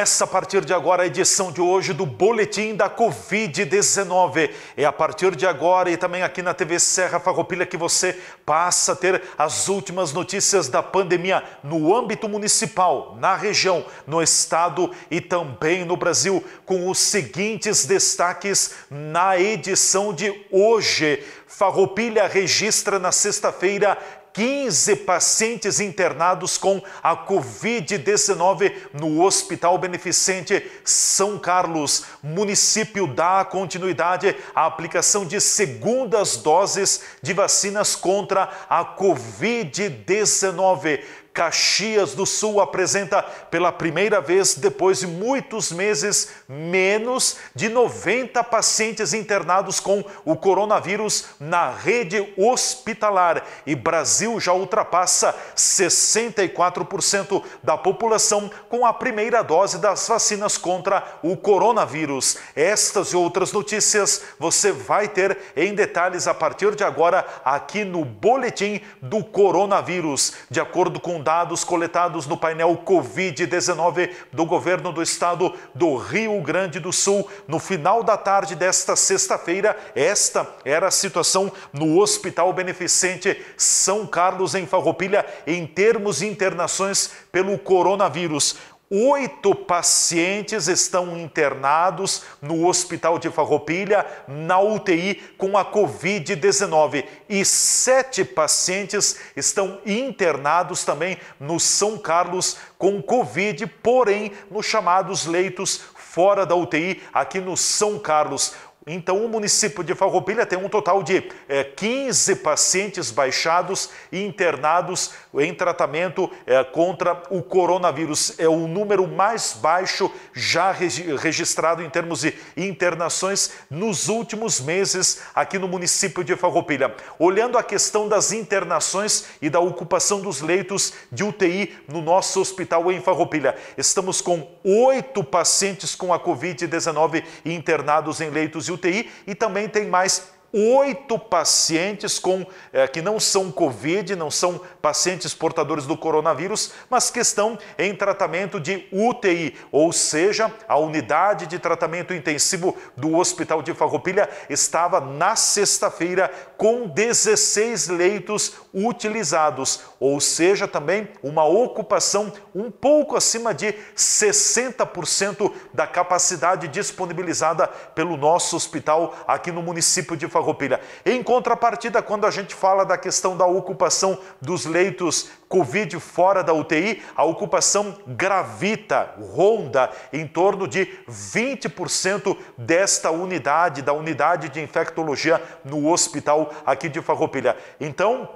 Começa a partir de agora a edição de hoje do Boletim da Covid-19. É a partir de agora e também aqui na TV Serra Farroupilha que você passa a ter as últimas notícias da pandemia no âmbito municipal, na região, no estado e também no Brasil, com os seguintes destaques na edição de hoje. Farroupilha registra na sexta-feira 15 pacientes internados com a Covid-19 no Hospital Beneficente São Carlos. Município dá continuidade à aplicação de segundas doses de vacinas contra a Covid-19. Caxias do Sul apresenta pela primeira vez, depois de muitos meses, menos de 90 pacientes internados com o coronavírus na rede hospitalar. E Brasil já ultrapassa 64% da população com a primeira dose das vacinas contra o coronavírus. Estas e outras notícias você vai ter em detalhes a partir de agora aqui no Boletim do Coronavírus. De acordo com dados coletados no painel Covid-19 do governo do estado do Rio Grande do Sul. No final da tarde desta sexta-feira, esta era a situação no Hospital Beneficente São Carlos, em Farroupilha, em termos de internações pelo coronavírus. Oito pacientes estão internados no Hospital de Farroupilha, na UTI, com a Covid-19. E sete pacientes estão internados também no São Carlos com Covid, porém nos chamados leitos fora da UTI, aqui no São Carlos. Então, o município de Farroupilha tem um total de é, 15 pacientes baixados e internados em tratamento é, contra o coronavírus. É o número mais baixo já registrado em termos de internações nos últimos meses aqui no município de Farroupilha. Olhando a questão das internações e da ocupação dos leitos de UTI no nosso hospital em Farroupilha, estamos com oito pacientes com a Covid-19 internados em leitos de UTI e também tem mais oito pacientes com é, que não são Covid, não são pacientes portadores do coronavírus, mas que estão em tratamento de UTI, ou seja, a unidade de tratamento intensivo do Hospital de Farroupilha estava na sexta-feira com 16 leitos utilizados, ou seja, também uma ocupação um pouco acima de 60% da capacidade disponibilizada pelo nosso hospital aqui no município de Farroupilha. Farroupilha. Em contrapartida, quando a gente fala da questão da ocupação dos leitos Covid fora da UTI, a ocupação gravita, ronda em torno de 20% desta unidade, da unidade de infectologia no hospital aqui de Farroupilha. Então,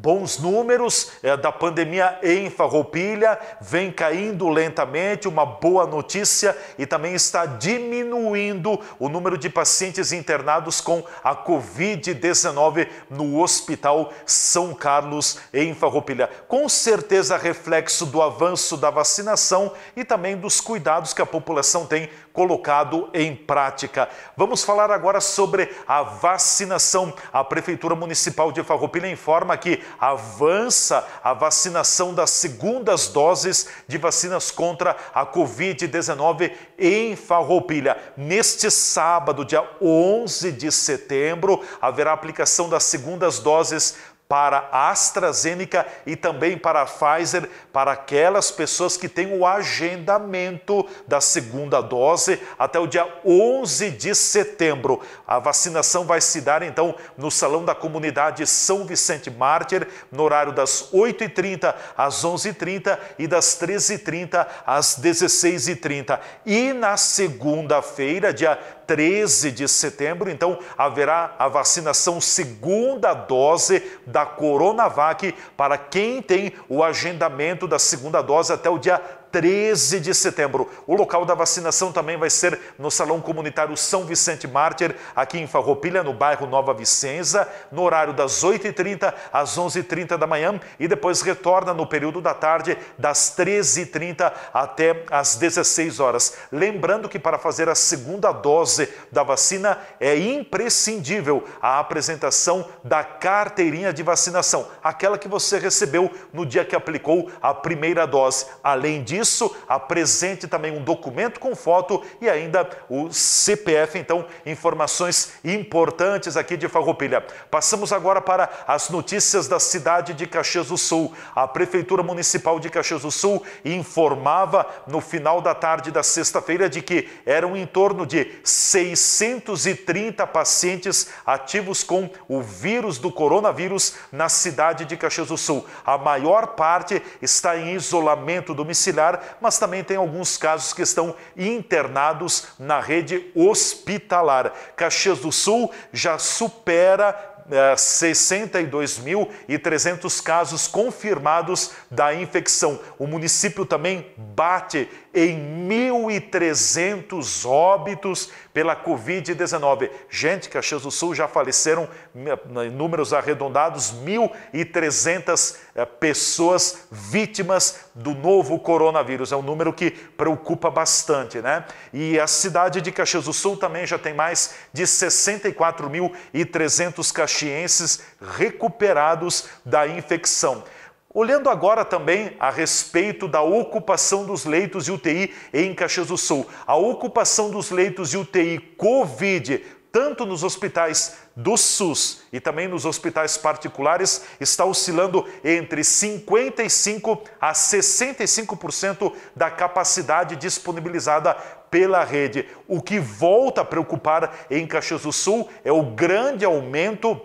Bons números é, da pandemia em Farroupilha, vem caindo lentamente, uma boa notícia e também está diminuindo o número de pacientes internados com a Covid-19 no Hospital São Carlos em Farroupilha. Com certeza reflexo do avanço da vacinação e também dos cuidados que a população tem colocado em prática. Vamos falar agora sobre a vacinação. A Prefeitura Municipal de Farroupilha informa que avança a vacinação das segundas doses de vacinas contra a Covid-19 em Farroupilha. Neste sábado, dia 11 de setembro, haverá aplicação das segundas doses para a AstraZeneca e também para a Pfizer, para aquelas pessoas que têm o agendamento da segunda dose até o dia 11 de setembro. A vacinação vai se dar então no Salão da Comunidade São Vicente Mártir, no horário das 8h30 às 11h30 e das 13h30 às 16h30. E na segunda-feira, dia 13 de setembro, então haverá a vacinação segunda dose da Coronavac para quem tem o agendamento da segunda dose até o dia 13 de setembro. O local da vacinação também vai ser no Salão Comunitário São Vicente Mártir, aqui em Farroupilha, no bairro Nova Vicenza, no horário das 8h30 às 11h30 da manhã e depois retorna no período da tarde, das 13h30 até às 16 horas. Lembrando que para fazer a segunda dose da vacina é imprescindível a apresentação da carteirinha de vacinação, aquela que você recebeu no dia que aplicou a primeira dose. Além disso, disso, apresente também um documento com foto e ainda o CPF. Então, informações importantes aqui de Farroupilha. Passamos agora para as notícias da cidade de Caxias do Sul. A Prefeitura Municipal de Caxias do Sul informava no final da tarde da sexta-feira de que eram em torno de 630 pacientes ativos com o vírus do coronavírus na cidade de Caxias do Sul. A maior parte está em isolamento domiciliar, mas também tem alguns casos que estão internados na rede hospitalar. Caxias do Sul já supera 62.300 casos confirmados da infecção. O município também bate em 1.300 óbitos pela Covid-19. Gente, Caxias do Sul já faleceram, em números arredondados, 1.300 eh, pessoas vítimas do novo coronavírus. É um número que preocupa bastante, né? E a cidade de Caxias do Sul também já tem mais de 64.300 caxienses recuperados da infecção. Olhando agora também a respeito da ocupação dos leitos de UTI em Caxias do Sul. A ocupação dos leitos de UTI COVID, tanto nos hospitais do SUS e também nos hospitais particulares, está oscilando entre 55% a 65% da capacidade disponibilizada pela rede. O que volta a preocupar em Caxias do Sul é o grande aumento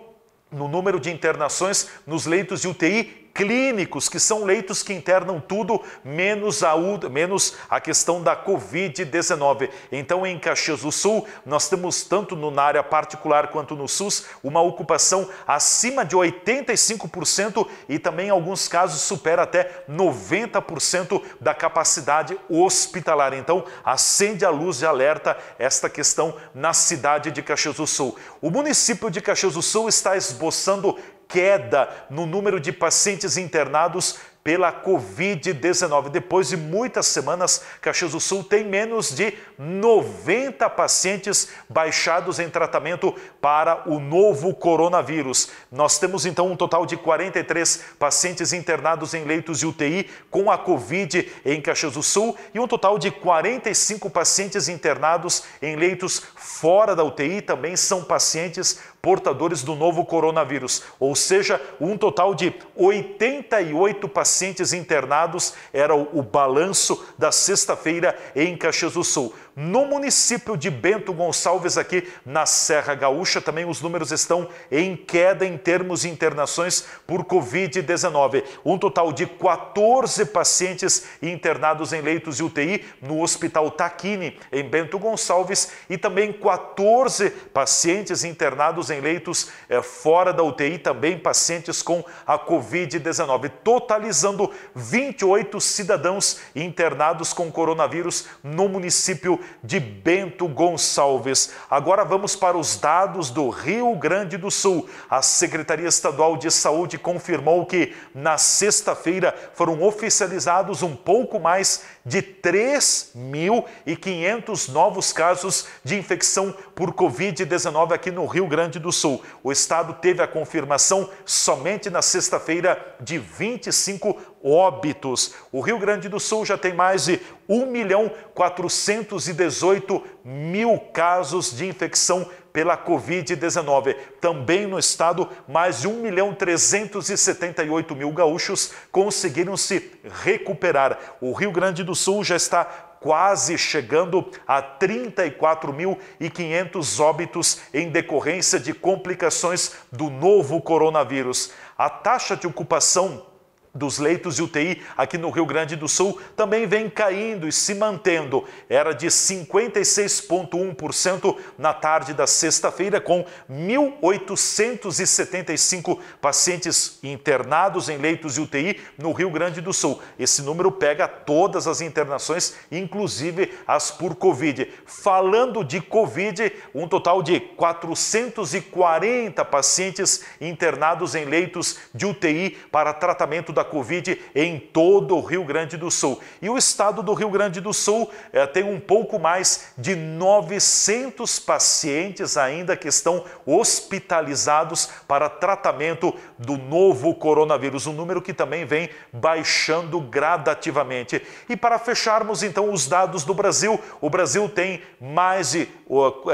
no número de internações nos leitos de UTI clínicos, que são leitos que internam tudo menos a, menos a questão da Covid-19. Então, em Caxias do Sul, nós temos tanto na área particular quanto no SUS uma ocupação acima de 85% e também em alguns casos supera até 90% da capacidade hospitalar. Então, acende a luz de alerta esta questão na cidade de Caxias do Sul. O município de Caxias do Sul está esboçando queda no número de pacientes internados pela Covid-19. Depois de muitas semanas, Caxias do Sul tem menos de 90 pacientes baixados em tratamento para o novo coronavírus. Nós temos então um total de 43 pacientes internados em leitos de UTI com a Covid em Caxias do Sul e um total de 45 pacientes internados em leitos fora da UTI também são pacientes portadores do novo coronavírus, ou seja, um total de 88 pacientes internados era o, balanço da sexta-feira em Caxias do Sul. No município de Bento Gonçalves, aqui na Serra Gaúcha, também os números estão em queda em termos de internações por Covid-19. Um total de 14 pacientes internados em leitos de UTI no Hospital Taquini, em Bento Gonçalves, e também 14 pacientes internados em leitos é, fora da UTI, também pacientes com a Covid-19, totalizando 28 cidadãos internados com coronavírus no município de Bento Gonçalves. Agora vamos para os dados do Rio Grande do Sul. A Secretaria Estadual de Saúde confirmou que na sexta-feira foram oficializados um pouco mais de 3.500 novos casos de infecção por Covid-19 aqui no Rio Grande do Sul. O estado teve a confirmação somente na sexta-feira de 25 óbitos. O Rio Grande do Sul já tem mais de 1 milhão 418 mil casos de infecção pela Covid-19. Também no estado, mais de 1 milhão 378 mil gaúchos conseguiram se recuperar. O Rio Grande do Sul já está quase chegando a 34.500 óbitos em decorrência de complicações do novo coronavírus. A taxa de ocupação dos leitos de UTI aqui no Rio Grande do Sul também vem caindo e se mantendo. Era de 56,1% na tarde da sexta-feira, com 1.875 pacientes internados em leitos de UTI no Rio Grande do Sul. Esse número pega todas as internações, inclusive as por Covid. Falando de Covid, um total de 440 pacientes internados em leitos de UTI para tratamento da Covid em todo o Rio Grande do Sul. E o estado do Rio Grande do Sul é, tem um pouco mais de 900 pacientes ainda que estão hospitalizados para tratamento do novo coronavírus, um número que também vem baixando gradativamente. E para fecharmos então os dados do Brasil, o Brasil tem mais de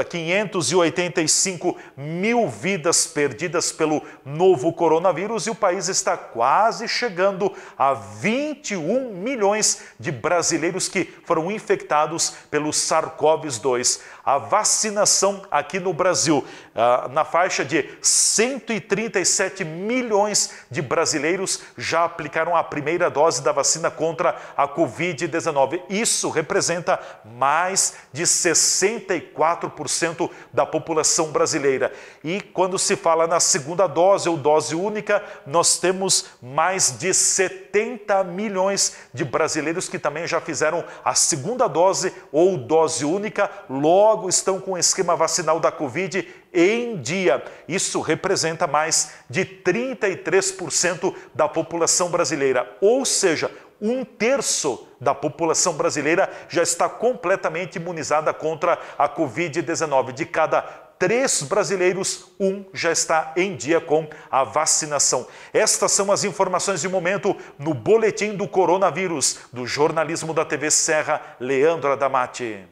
585 mil vidas perdidas pelo novo coronavírus e o país está quase chegando a 21 milhões de brasileiros que foram infectados pelo SARS-CoV-2. A vacinação aqui no Brasil, ah, na faixa de 137 milhões de brasileiros já aplicaram a primeira dose da vacina contra a Covid-19. Isso representa mais de 64% da população brasileira. E quando se fala na segunda dose ou dose única, nós temos mais de 70 milhões de brasileiros que também já fizeram a segunda dose ou dose única, logo estão com o esquema vacinal da Covid em dia. Isso representa mais de 33% da população brasileira, ou seja, um terço da população brasileira já está completamente imunizada contra a Covid-19. De cada três brasileiros, um já está em dia com a vacinação. Estas são as informações de momento no Boletim do Coronavírus, do jornalismo da TV Serra, Leandro Adamati.